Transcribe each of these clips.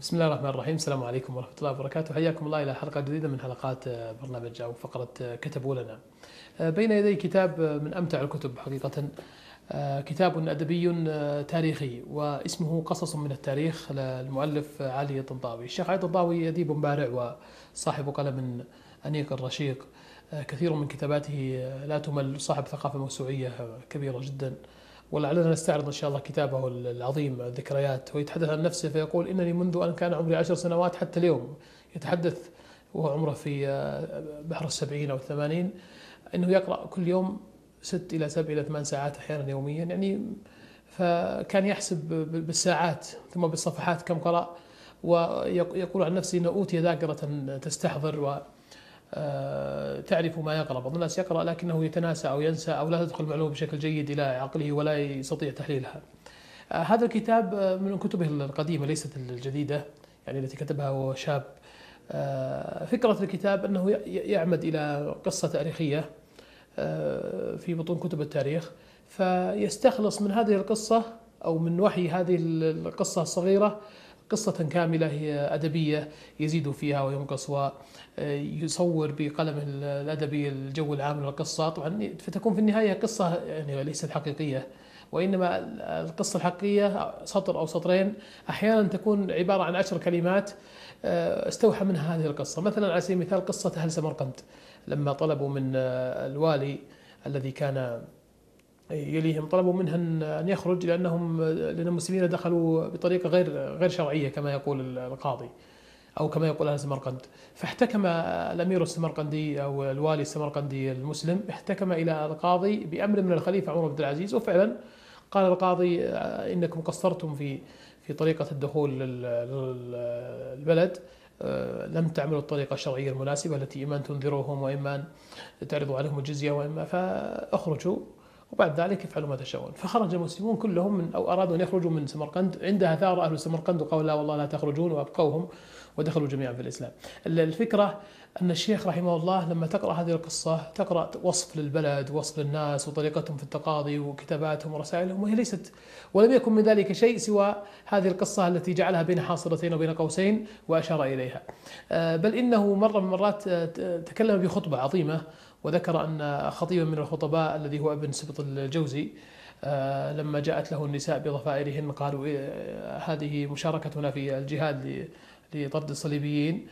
بسم الله الرحمن الرحيم. السلام عليكم ورحمة الله وبركاته. حياكم الله إلى حلقة جديدة من حلقات برنامج أو فقرة كتبوا لنا. بين يدي كتاب من أمتع الكتب حقيقة. كتاب أدبي تاريخي واسمه قصص من التاريخ للمؤلف علي الطنطاوي. الشيخ علي الطنطاوي أديب بارع وصاحب قلم أنيق رشيق. كثير من كتاباته لا تمل صاحب ثقافة موسوعية كبيرة جدا. ولعلنا نستعرض إن شاء الله كتابه العظيم الذكريات. ويتحدث عن نفسه فيقول إنني منذ أن كان عمري عشر سنوات حتى اليوم. يتحدث وهو عمره في بحر السبعين أو الثمانين. أنه يقرأ كل يوم ست إلى سبع إلى ثمان ساعات أحيانا يوميا. يعني فكان يحسب بالساعات ثم بالصفحات كم قرأ. ويقول عن نفسه أنه أوتي ذاكرة تستحضر و تعرف ما يقرأ بعض الناس يقرأ لكنه يتناسى أو ينسى أو لا تدخل المعلومة بشكل جيد إلى عقله ولا يستطيع تحليلها. هذا الكتاب من كتبه القديمة ليست الجديدة يعني التي كتبها وهو شاب. فكرة الكتاب أنه يعمد إلى قصة تاريخية في بطون كتب التاريخ فيستخلص من هذه القصة أو من وحي هذه القصة الصغيرة قصة كاملة هي أدبية يزيد فيها وينقص ويصور بقلم الأدبي الجو العام للقصة. طبعا فتكون في النهاية قصة يعني ليست حقيقية وإنما القصة الحقيقية سطر أو سطرين أحيانا تكون عبارة عن عشر كلمات استوحى منها هذه القصة. مثلا على سبيل المثال قصة أهل سمرقند لما طلبوا من الوالي الذي كان يليهم طلبوا منها ان يخرج لأنهم لأن المسلمين دخلوا بطريقة غير غير شرعية كما يقول القاضي أو كما يقول أهل سمرقند. فاحتكم الأمير السمرقندي أو الوالي السمرقندي المسلم احتكم إلى القاضي بأمر من الخليفة عمر بن العزيز وفعلا قال القاضي إنكم قصرتم في في طريقة الدخول للبلد لم تعملوا الطريقة الشرعية المناسبة التي إما أن تنذروهم وإما أن تعرضوا عليهم الجزية وإما فأخرجوا. وبعد ذلك يفعلوا ما تشاءون. فخرج المسلمون كلهم من أو أرادوا أن يخرجوا من سمرقند. عندها ثار أهل سمرقند وقالوا لا والله لا تخرجون وأبقوهم ودخلوا جميعا في الإسلام. الفكرة أن الشيخ رحمه الله لما تقرأ هذه القصة تقرأ وصف للبلد وصف للناس وطريقتهم في التقاضي وكتاباتهم ورسائلهم وهي ليست ولم يكن من ذلك شيء سوى هذه القصة التي جعلها بين حاصرتين وبين قوسين وأشار إليها. بل إنه مرة من المرات تكلم بخطبة عظيمة وذكر أن خطيبا من الخطباء الذي هو ابن سبط الجوزي لما جاءت له النساء بضفائرهن قالوا هذه مشاركتنا في الجهاد لطرد الصليبيين.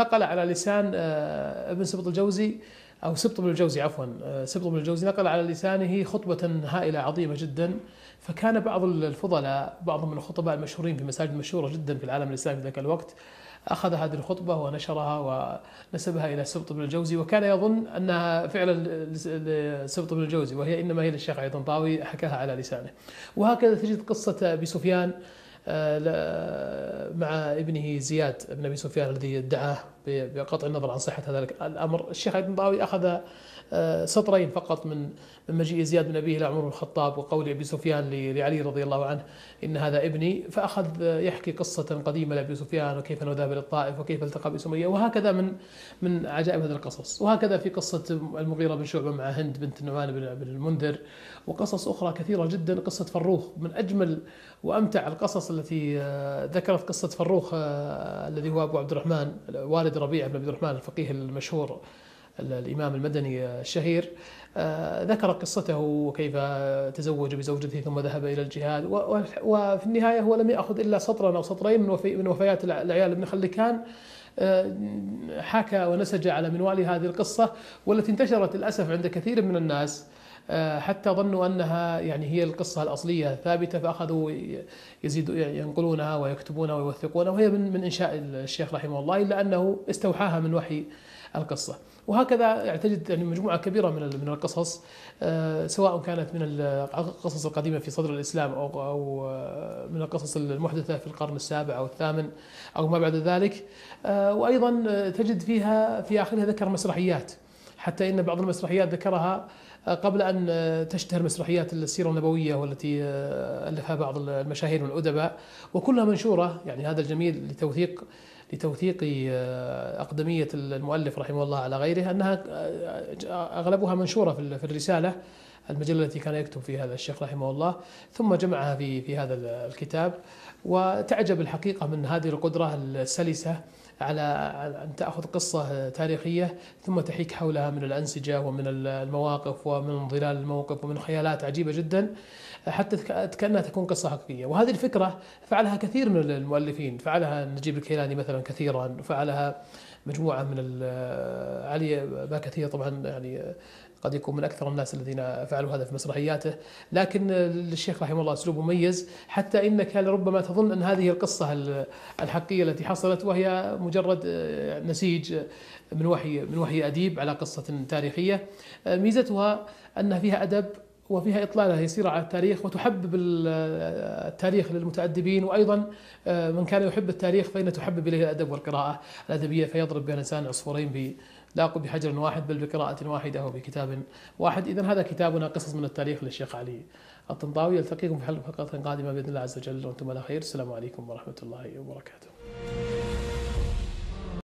نقل على لسان ابن سبط الجوزي أو سبط بن الجوزي عفوا سبط بن الجوزي نقل على لسانه خطبة هائلة عظيمة جدا. فكان بعض الفضلاء بعض من الخطباء المشهورين في مساجد مشهورة جدا في العالم الإسلامي في ذاك الوقت أخذ هذه الخطبة ونشرها ونسبها إلى سبط بن الجوزي. وكان يظن أنها فعلا لسبط بن الجوزي وهي إنما هي للشيخ علي طنطاوي حكاها على لسانه. وهكذا تجد قصة أبي سفيان مع ابنه زياد بن أبي سفيان الذي ادعاه بقطع النظر عن صحة هذا الأمر، الشيخ علي طنطاوي أخذ سطرين فقط من من مجيء زياد بن أبيه إلى عمر بن الخطاب وقول ابي سفيان لعلي رضي الله عنه إن هذا ابني فأخذ يحكي قصة قديمة لأبي سفيان وكيف انه ذهب للطائف وكيف التقى بسميه وهكذا من من عجائب هذه القصص. وهكذا في قصة المغيرة بن شعبة مع هند بنت النعمان بن المنذر وقصص أخرى كثيرة جدا. قصة فروخ من أجمل وأمتع القصص التي ذكرت قصة فروخ الذي هو أبو عبد الرحمن والد ربيعه بن عبد الرحمن الفقيه المشهور الإمام المدني الشهير ذكر قصته وكيف تزوج بزوجته ثم ذهب إلى الجهاد وفي النهاية هو لم يأخذ إلا سطرا أو سطرين من وفيات العيال بن خلكان حكى ونسج على منوال هذه القصة والتي انتشرت للأسف عند كثير من الناس حتى ظنوا أنها يعني هي القصة الأصلية ثابتة فأخذوا يزيدوا ينقلونها ويكتبونها ويوثقونها وهي من من إنشاء الشيخ رحمه الله إلا أنه استوحاها من وحي القصة. وهكذا يعني تجد يعني مجموعة كبيرة من من القصص سواء كانت من القصص القديمة في صدر الإسلام أو أو من القصص المحدثة في القرن السابع أو الثامن أو ما بعد ذلك. وأيضا تجد فيها في آخرها ذكر مسرحيات. حتى إن بعض المسرحيات ذكرها قبل أن تشتهر مسرحيات السيرة النبوية والتي ألفها بعض المشاهير والأدباء. وكلها منشورة يعني هذا الجميل لتوثيق لتوثيق أقدمية المؤلف رحمه الله على غيره أنها أغلبها منشورة في الرسالة. المجلة التي كان يكتب فيها الشيخ رحمه الله ثم جمعها في في هذا الكتاب. وتعجب الحقيقة من هذه القدرة السلسة على أن تأخذ قصة تاريخية ثم تحيك حولها من الأنسجة ومن المواقف ومن ظلال الموقف ومن خيالات عجيبة جدا حتى كأنها تكون قصة حقيقية. وهذه الفكرة فعلها كثير من المؤلفين. فعلها نجيب الكيلاني مثلا كثيرا وفعلها مجموعة من علي باكثير طبعا يعني قد يكون من أكثر الناس الذين فعلوا هذا في مسرحياته. لكن الشيخ رحمه الله أسلوبه مميز حتى إنك لربما تظن أن هذه القصة الحقيقية التي حصلت وهي مجرد نسيج من وحي من وحي أديب على قصة تاريخية. ميزتها ان فيها أدب وفيها إطلالة يسير على التاريخ وتحبب التاريخ للمتأدبين. وأيضا من كان يحب التاريخ فإن تحبب إليه الأدب والقراءة. الأدبية فيضرب بين لسان عصفورين لا أقول بحجر واحد بل بقراءة واحدة أو بكتاب واحد. إذا هذا كتابنا قصص من التاريخ للشيخ علي الطنطاوي. يلتقيكم في حلقة قادمة بإذن الله عز وجل. وأنتم على خير. السلام عليكم ورحمة الله وبركاته.